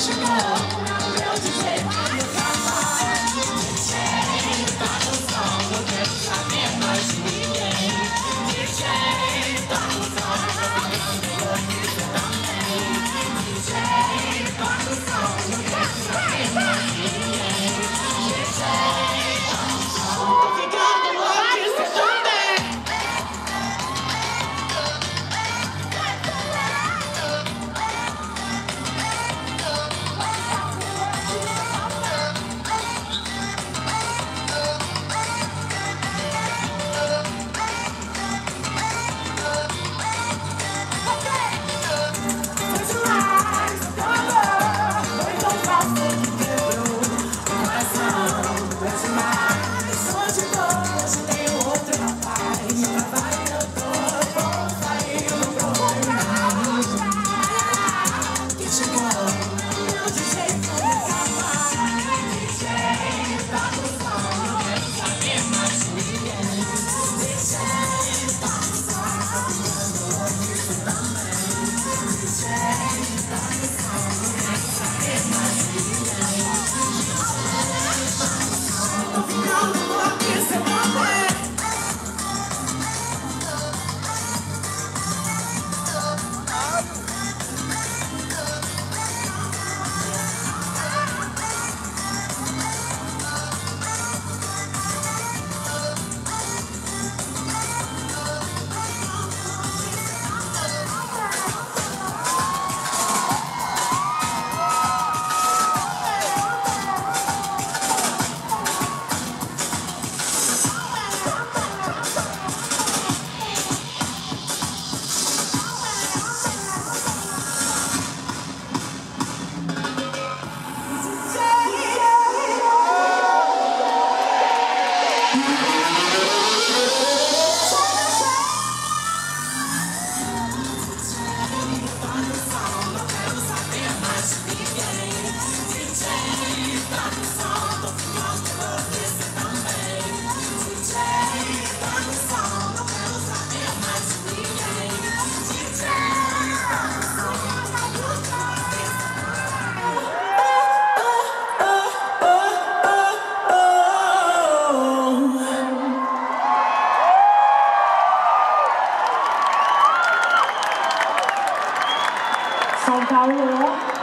National. 加油！